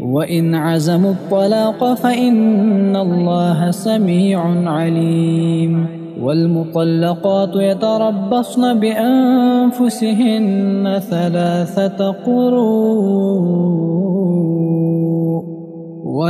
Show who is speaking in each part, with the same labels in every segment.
Speaker 1: وإن عزموا الطلاق فإن الله سميع عليم والمطلقات يتربصن بأنفسهن ثلاثة قروء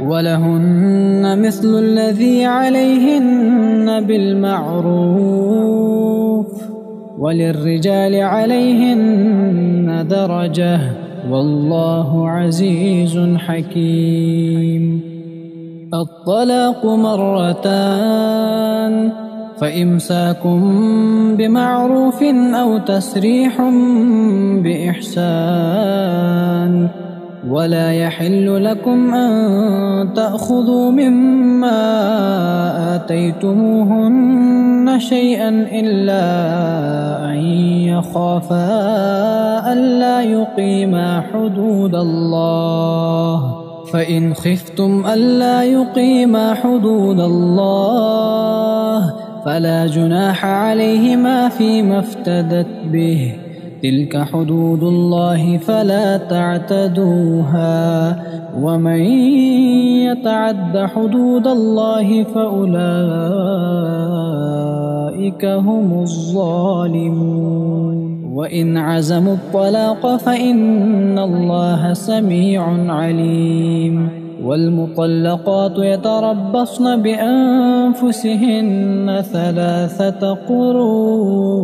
Speaker 1: ولهن مثل الذي عليهن بالمعروف وللرجال عليهن درجة والله عزيز حكيم. الطلاق مرتان فإمساكم بمعروف أو تسريح بإحسان. ولا يحل لكم أن تأخذوا مما آتيتموهن شيئا إلا أن يخافا ألا يقيما حدود الله. فإن خفتم ألا يقيما حدود الله فلا جناح عليهما فيما افتدت به. تلك حدود الله فلا تعتدوها. ومن يتعد حدود الله فأولئك هم الظالمون. وإن عزموا الطلاق فإن الله سميع عليم. والمطلقات يتربصن بأنفسهن ثلاثة قروء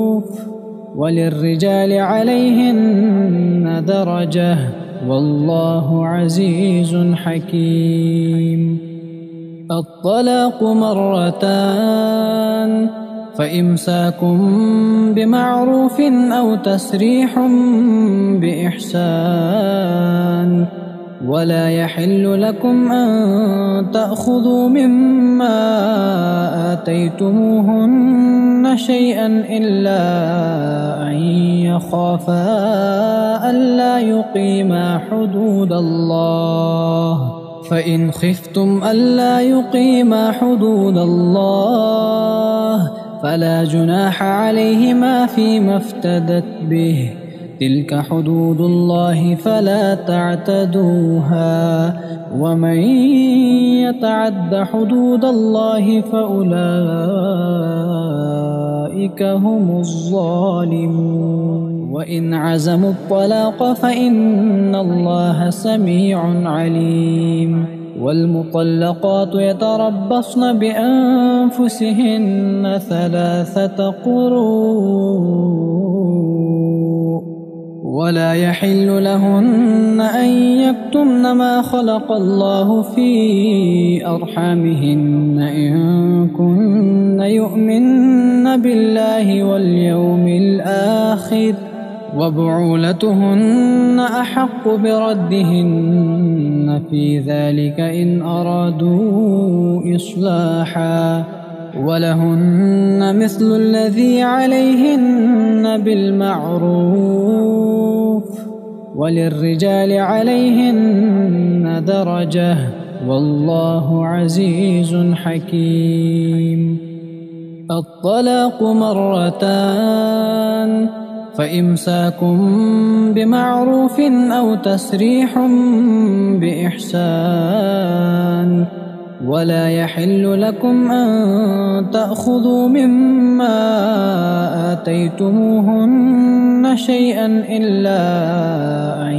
Speaker 1: وللرجال عليهن درجة والله عزيز حكيم. الطلاق مرتان فإمساكم بمعروف أو تسريح بإحسان. ولا يحل لكم أن تأخذوا مما آتيتموهن شيئا إلا أن يخافا ألا يقيما حدود الله. فإن خفتم ألا يقيما حدود الله فلا جناح عليهما فيما افتدت به. تلك حدود الله فلا تعتدوها. ومن يتعد حدود الله فأولئك هم الظالمون. وإن عزموا الطلاق فإن الله سميع عليم. والمطلقات يتربصن بأنفسهن ثلاثة قروء ولا يحل لهن أن يكتمن ما خلق الله في أرحامهن إن كن يؤمن بالله واليوم الآخر وبعولتهن أحق بردهن في ذلك إن أرادوا إصلاحا ولهن مثل الذي عليهن بالمعروف وللرجال عليهن درجة والله عزيز حكيم. الطلاق مرتان فإمساكم بمعروف أو تسريح بإحسان. ولا يحل لكم أن تأخذوا مما آتيتموهن شيئا إلا أن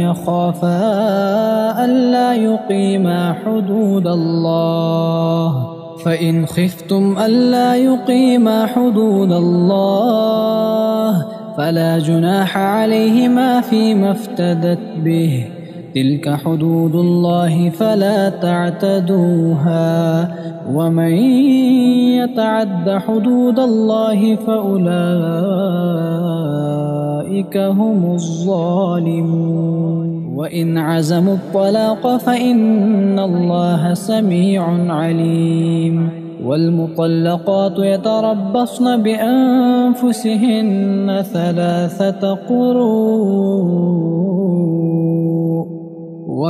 Speaker 1: يخافا ألا يقيما حدود الله. فإن خفتم ألا يقيما حدود الله فلا جناح عليهما فيما افتدت به. تلك حدود الله فلا تعتدوها. ومن يتعد حدود الله فأولئك هم الظالمون. وإن عزموا الطلاق فإن الله سميع عليم. والمطلقات يتربصن بأنفسهن ثلاثة قروء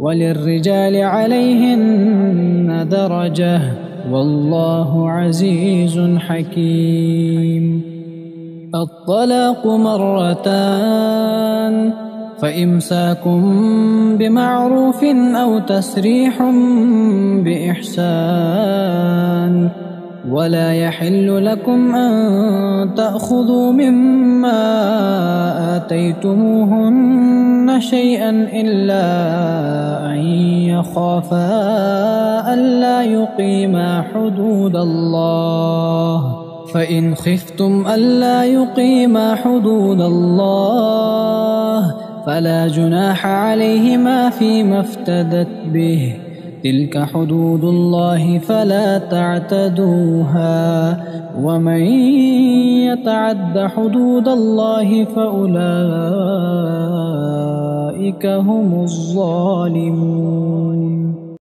Speaker 1: وللرجال عليهن درجة والله عزيز حكيم. الطلاق مرتان فإمساكم بمعروف أو تسريح بإحسان. ولا يحل لكم أن تأخذوا مما آتيتموهن شيئا إلا أن يخافا ألا يقيما حدود الله. فإن خفتم ألا يقيما حدود الله فلا جناح عليهما فيما افتدت به. تلك حدود الله فلا تعتدوها. ومن يتعد حدود الله فأولئك هم الظالمون.